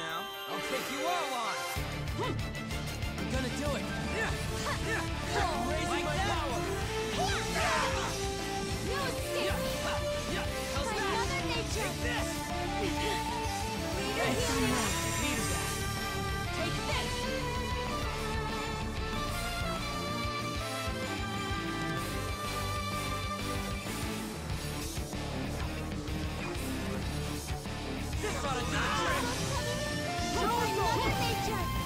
I'll take you all on. I'm gonna do it. I'm raising my power. No escape! How's By that? Mother Nature! Take this. Reader Thanks. healing! Needed that. Take this! This ought to do the trick. Mother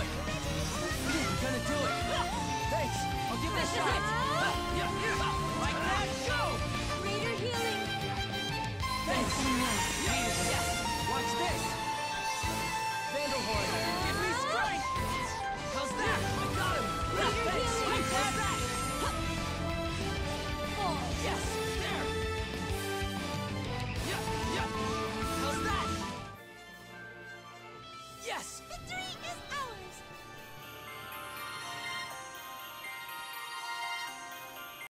it.